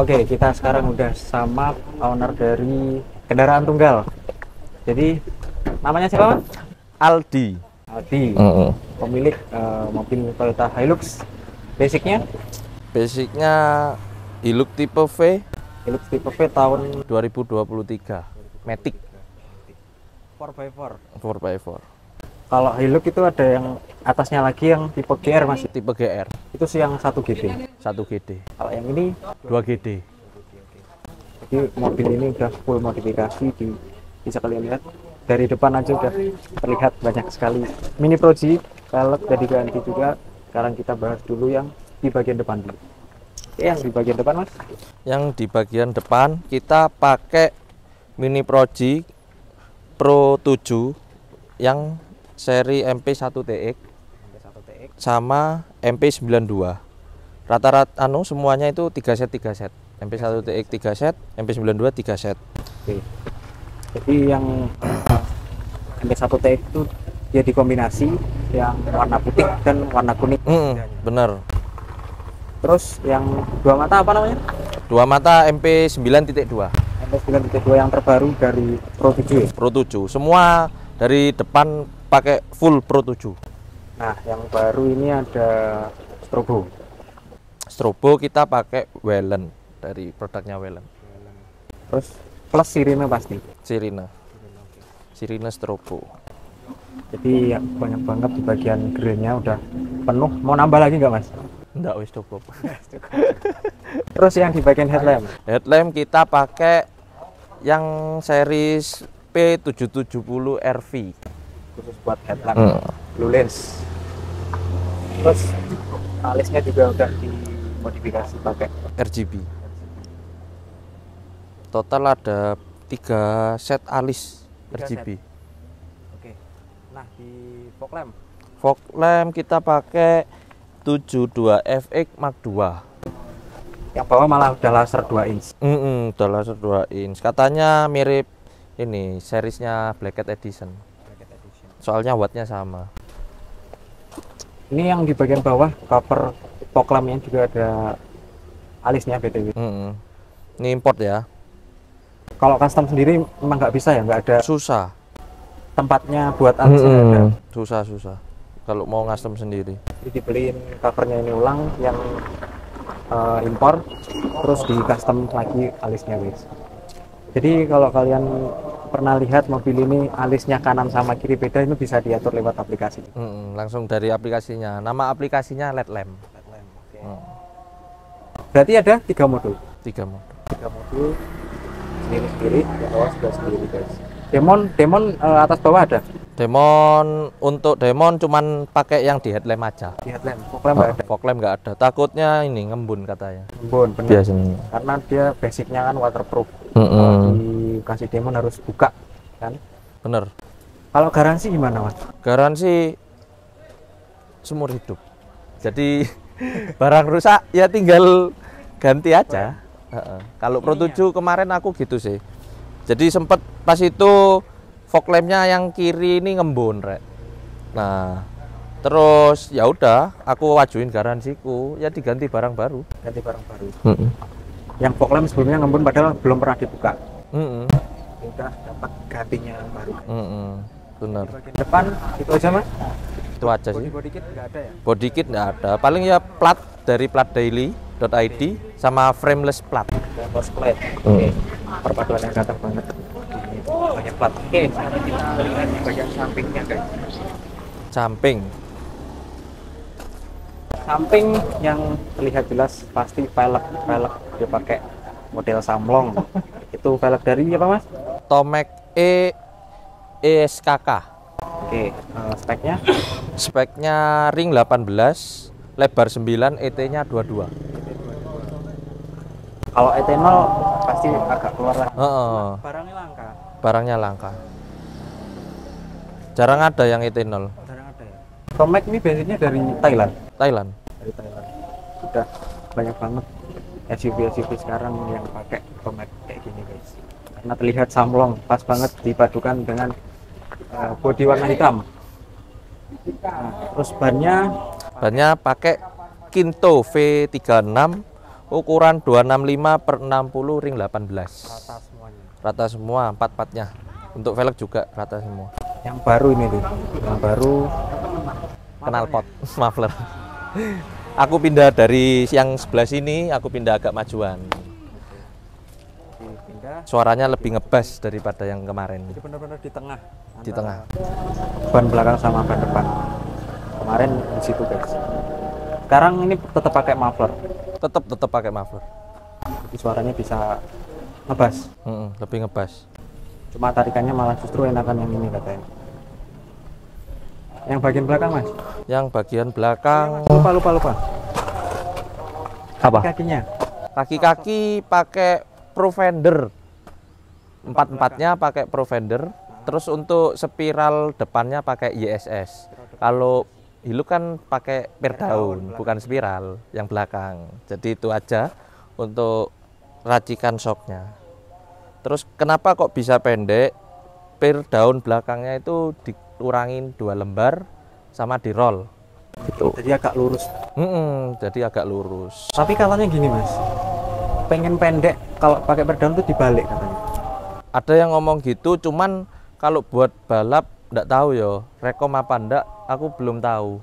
Oke, kita sekarang udah sama owner dari kendaraan tunggal. Jadi namanya siapa mas? Aldi. Aldi, Mm-mm. pemilik eh, mobil Toyota Hilux. Basicnya Basicnya Hilux tipe V Hilux tipe V tahun 2023 Matic 4x4. 4x4 Kalau Hilux itu ada yang atasnya lagi yang tipe GR mas. tipe GR Itu sih yang 1 GD. 1 GD Kalau yang ini? 2 GD Jadi mobil ini udah full modifikasi di bisa kalian lihat. Dari depan aja udah terlihat banyak sekali. Mini proji velg udah diganti juga. Sekarang kita bahas dulu yang di bagian depan dulu. Oke, yang di bagian depan mas? Yang di bagian depan kita pakai Mini Proji Pro 7 yang seri MP1TX sama MP92 rata-rata anu semuanya itu 3 set 3 set. MP1TX 3 set MP92 3 set. Oke. jadi yang MP1T itu dia dikombinasi yang warna putih dan warna kuning. Mm, bener. Terus yang dua mata apa namanya? Dua mata MP9.2 MP9.2 yang terbaru dari Pro 7 ya? Pro 7 semua dari depan pakai full Pro 7 Nah, yang baru ini ada strobo. strobo kita pakai Wellen dari produknya Wellen Terus plus sirine pasti. Sirine Sirine strobo Jadi ya, banyak banget di bagian grillnya udah penuh. Mau nambah lagi nggak mas? enggak wis cukup Terus yang di bagian headlamp. headlamp kita pakai yang series P770 RV khusus buat headlamp. Hmm. Blue lens. Terus alisnya juga udah dimodifikasi pakai RGB total ada tiga set alis Tiga RGB Oke. Nah, di fog lamp fog lamp kita pakai 72 FX Mark II yang bawah malah udah laser 2 inch. Mm udah laser 2 inch. Katanya mirip ini seriesnya Black Cat Edition. Soalnya wattnya sama. Ini yang di bagian bawah cover fog lampnya juga ada alisnya BTW. Mm Ini import ya. Kalau custom sendiri memang nggak bisa ya, nggak ada Susah. tempatnya buat alisnya ada. Susah susah. Kalau mau custom sendiri. Jadi dibeliin covernya ini ulang yang eh, impor, terus di custom lagi alisnya guys. Jadi kalau kalian pernah lihat mobil ini alisnya kanan sama kiri beda itu bisa diatur lewat aplikasi. Mm, langsung dari aplikasinya. Nama aplikasinya LED lamp. Mm, Berarti ada tiga modul, tiga mode. tiga modul sendiri sendiri, bawah juga sendiri guys. Demon, demon eh, atas bawah ada Demon untuk demon cuman pakai yang di headlamp aja. di headlamp, fog lamp nggak ada. Fog lamp nggak ada. Takutnya ini ngembun katanya. Bon, bener. Biasanya. Karena dia basicnya kan waterproof. Mm-mm. Kalau dikasih demon harus buka, kan? Bener. Kalau garansi gimana mas? Garansi seumur hidup. Jadi barang rusak ya tinggal ganti aja. Heeh. Kalau Pro 7 kemarin aku gitu sih. Jadi sempet pas itu fog lampnya yang kiri ini ngembun, rek. Nah, terus ya udah, aku wajuin garansiku, ya diganti barang baru. Ganti barang baru. Heeh. Yang fog lamp sebelumnya ngembun padahal belum pernah dibuka. Heeh. Udah dapat gantinya baru. Heeh. Bener. Di bagian depan itu aja mas. Itu aja sih. Body body kit nggak ada ya? Body kit nggak ada. Paling ya plat dari platdaily.id sama frameless plat. Post plate. Oke. Perpaduan yang ganteng banget. Banyak plat. Oke. Sekarang kita lihat di bagian sampingnya guys. Samping. Samping yang terlihat jelas pasti velg velg dia pakai model samlong. Itu velg dari apa mas? Tomek E ESKK. Oke. eh, speknya Speknya ring 18, lebar 9, ET-nya 22. kalau etanol pasti agak keluar lah. Heeh. Barangnya langka. barangnya langka. Jarang ada yang etanol. Jarang ada ya. Tomek ini basicnya dari Thailand. Thailand. Dari Thailand. Udah banyak banget SUV SUV sekarang yang pakai Tomek kayak gini guys. Karena terlihat samlong, pas banget dipadukan dengan eh, bodi warna hitam. Nah, terus bannya? Bannya pakai Kinto V36 ukuran 265 per 60 ring 18 rata semuanya. Rata semua empat empatnya. Untuk velg juga rata semua. Yang baru ini tuh yang baru. Knalpot muffler aku pindah dari yang sebelah sini aku pindah agak majuan. Suaranya lebih ngebas daripada yang kemarin. Jadi benar-benar di tengah. Di antara ban belakang sama ban depan. Kemarin di situ guys. Sekarang ini tetap pakai muffler. Tetap tetap pakai muffler. Jadi suaranya bisa ngebas. Mm-mm, lebih ngebas. Cuma tarikannya malah justru enakan yang ini katanya. Yang bagian belakang mas? Yang bagian belakang. Lupa lupa lupa apa? Kakinya. Kaki-kaki pakai Provender. Empat empatnya pakai Provender. Terus untuk spiral depannya pakai ISS kalau Hilux kan pakai per daun bukan spiral yang belakang. Jadi itu aja untuk racikan shocknya. Terus kenapa kok bisa pendek? Per daun belakangnya itu dikurangin dua lembar sama di roll gitu. Jadi agak lurus. Mm-mm, jadi agak lurus. Tapi katanya gini mas. Pengen pendek kalau pakai perdaun tuh dibalik katanya. Ada yang ngomong gitu cuman kalau buat balap ndak tahu ya rekom apa ndak aku belum tahu.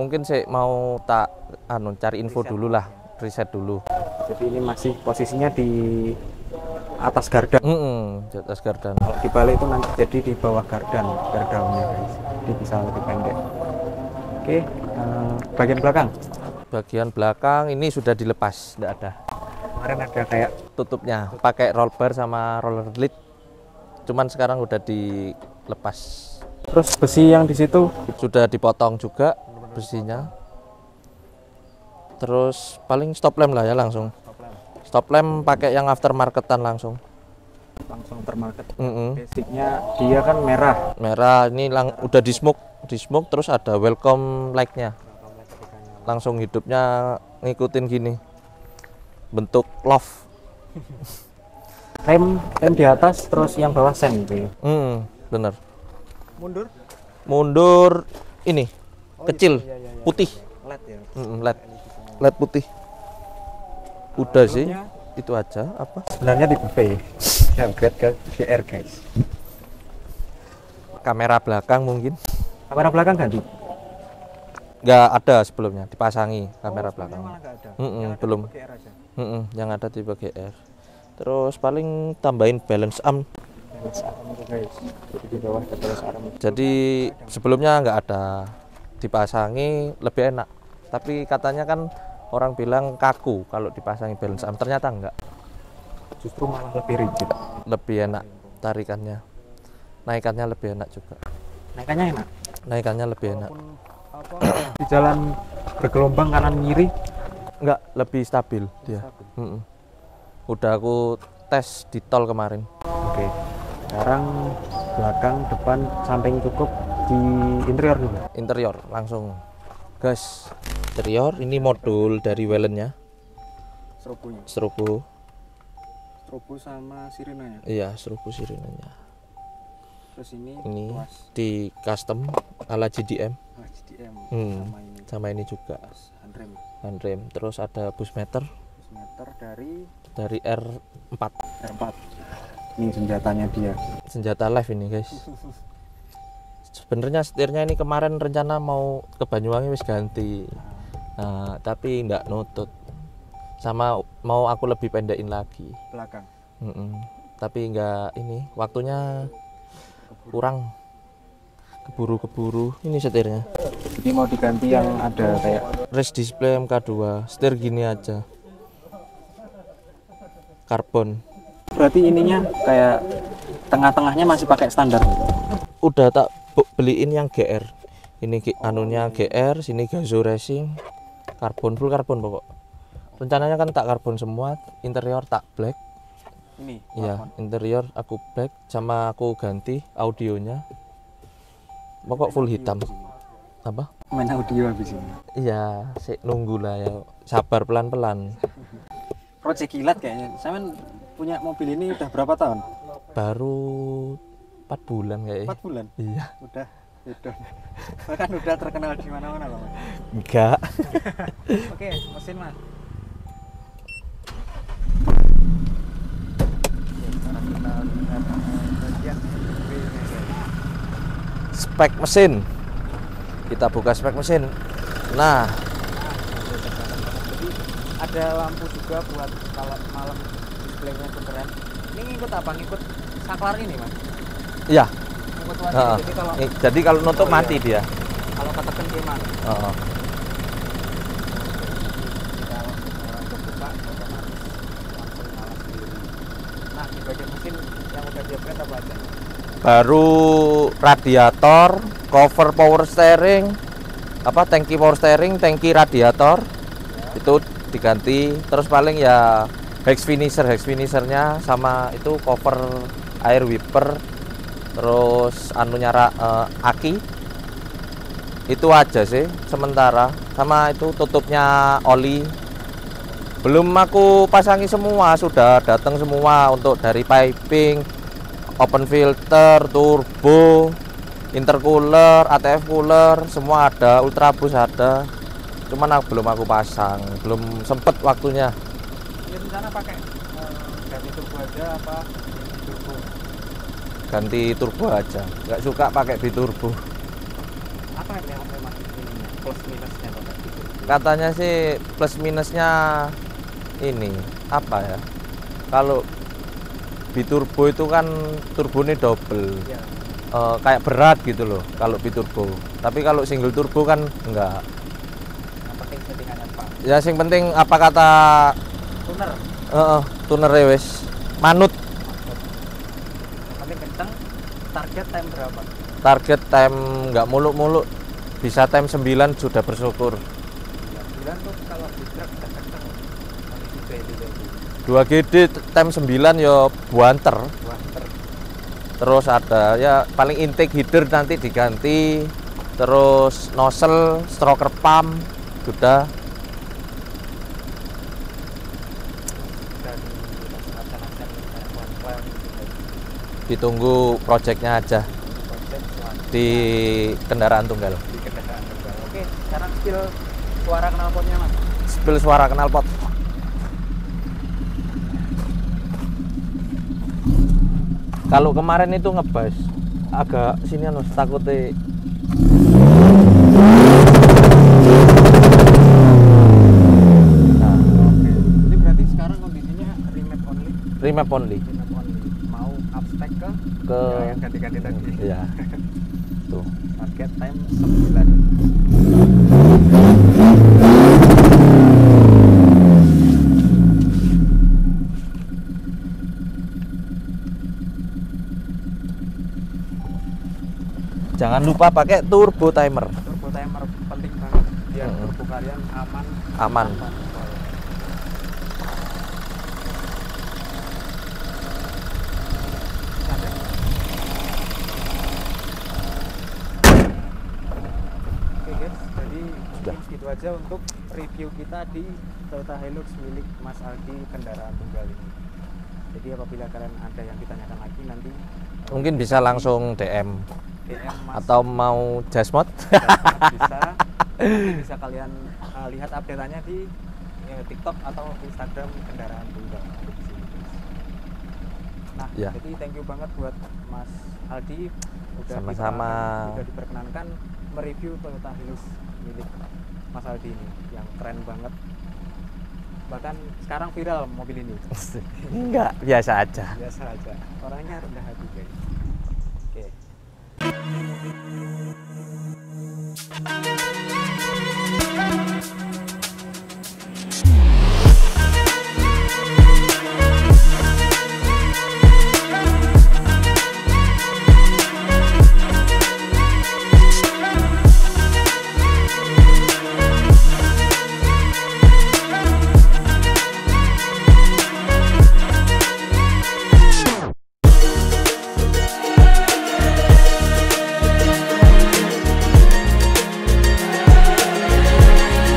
Mungkin saya mau tak anu cari info dulu lah riset dulu. Jadi ini masih posisinya di atas gardan. Mm-mm, di atas gardan. Kalau dibalik itu nanti jadi di bawah gardan gardaunnya guys. Jadi bisa lebih pendek oke eh, bagian belakang? Bagian belakang ini sudah dilepas ndak ada. Kemarin ada kayak tutupnya pakai roll bar sama roller lid. Cuman sekarang udah dilepas. Terus besi yang di situ? Sudah dipotong juga besinya. Terus paling stop lamp lah ya langsung. Stop lamp. Pakai yang aftermarketan langsung. Langsung termarket Mm-mm. basicnya dia kan merah. Merah ini lang udah di smoke di smoke terus ada welcome light-nya langsung hidupnya ngikutin gini. Bentuk love. Rem rem di atas terus yang bawah sen gitu hmm, bener. Mundur? Mundur ini. Kecil. iya, iya, iya. putih. Led ya? Mm, led. Led putih. Udah sih. Itu aja. Apa? Sebenarnya di B downgrade ke GR guys. Kamera belakang mungkin kamera belakang ganti? Nggak ada sebelumnya dipasangi kamera Oh, belakang. ada. Mm-mm, Yang ada belum. GR aja. Mm-mm, yang ada tipe GR terus paling tambahin balance arm. Balance arm guys. Jadi di bawah ada balance arm. Jadi sebelumnya nggak ada. Dipasangi lebih enak. Tapi katanya kan orang bilang kaku kalau dipasangi balance arm. Ternyata enggak justru malah lebih rigid. Lebih enak tarikannya. Naikannya lebih enak juga. Naikannya enak naikannya lebih enak. Di jalan bergelombang kanan kiri enggak lebih stabil dia. Mm-mm. udah aku tes di tol kemarin. Oke sekarang belakang depan samping cukup di interior dulu. Interior langsung. Gas interior ini modul dari Wellennya. Strobonya. Strobo. Strobo sama sirenanya? Iya strobo sirinenya terus ini, ini tuas di custom ala GDM HDM Hmm. sama ini. sama ini juga. Handrem. Handrem. Terus ada bus meter. Meter dari dari R4 R4 ini senjatanya dia. Senjata live ini guys. Sebenarnya setirnya ini kemarin rencana mau ke Banyuwangi wis ganti. Nah, tapi nggak nutut. Sama mau aku lebih pendekin lagi. Belakang. Mm-mm. tapi nggak ini waktunya kurang. Keburu-keburu. Ini setirnya. Jadi mau diganti yang ada kayak race display MK2 setir gini aja. Karbon. Berarti ininya kayak tengah-tengahnya masih pakai standar. Udah tak beliin yang GR ini anunya GR sini Gazo Racing. Karbon full karbon pokok. Rencananya kan tak karbon semua interior tak black ini iya interior aku black sama aku ganti audionya. Pokok full hitam. apa? Main audio habis ini iya sih nunggu lah ya. Sabar pelan-pelan. Project kilat kayaknya. Saya punya mobil ini udah berapa tahun? Baru empat bulan kayaknya. 4 bulan? Iya. Udah udah. Bahkan udah terkenal di mana-mana loh Mas. enggak. Oke mesin mas spek mesin kita buka spek mesin nah ada lampu juga buat kalau malam displaynya keren. Ini ngikut apa? Ngikut saklar ini mas? iya. Jadi kalau Nih, jadi kalau nutup Oh, iya. mati dia kalau ketekan gimana? Kalau eh, kebuka otomatis langsung nyala sendiri. Nah di bagian mesin yang udah di upgrade apa aja? baru radiator cover power steering apa tangki power steering tangki radiator. Itu diganti. Terus paling ya hex finisher hex finishernya sama itu cover air wiper. Terus anunya eh, aki. Itu aja sih sementara. Sama itu tutupnya oli belum aku pasangi semua sudah datang semua untuk dari piping open filter turbo intercooler ATF cooler semua ada ultrabus ada. Cuman aku belum aku pasang belum sempet waktunya. Rencana pakai eh, ganti turbo aja apa turbo? ganti turbo aja nggak suka pakai biturbo Apa yang memang plus minusnya katanya sih plus minusnya ini apa ya kalau biturbo itu kan turbonya double Ya. Eh, kayak berat gitu loh kalau biturbo tapi kalau single turbo kan enggak Yang penting apa? ya sing penting apa kata Tuner. Heeh, tuner ya wis. Manut penting kenceng. Target time berapa? target time nggak muluk-muluk bisa time 9 sudah bersyukur. Bulan tuh kalau di truk udah kenceng. Kondisi daily daily. 2 GD t- time 9 ya buanter. Wah ter. Terus ada ya paling intake header nanti diganti. Terus nozzle, stroker pump sudah ditunggu projectnya aja di kendaraan tunggal. di kendaraan tunggal. Oke, sekarang skill suara knalpotnya mas. Spill suara knalpot. Kalau kemarin itu ngebas agak sini anu takutnya nah, Oke. Jadi berarti sekarang kondisinya remap only. remap only Remap only. Mau up spec ke ke ya, yang ganti-ganti tadi. ya tuh Target time 9. Jangan lupa pakai turbo timer. Turbo timer penting banget biar Mm-mm. turbo kalian aman. Aman. Segitu aja untuk review kita di Toyota Hilux milik Mas Aldi kendaraan tunggal ini. Jadi apabila kalian ada yang ditanyakan lagi nanti mungkin bisa langsung DM DM Mas atau mau jasmod bisa nanti bisa kalian uh, lihat update-nya di ya, TikTok atau Instagram kendaraan tunggal. Nah, Ya. jadi thank you banget buat Mas Aldi udah Sama-sama. udah diperkenankan mereview Toyota Hilux milik Mas Aldi ini yang keren banget. Bahkan sekarang viral mobil ini. enggak biasa aja Biasa aja. Orangnya rendah hati, guys. Oke.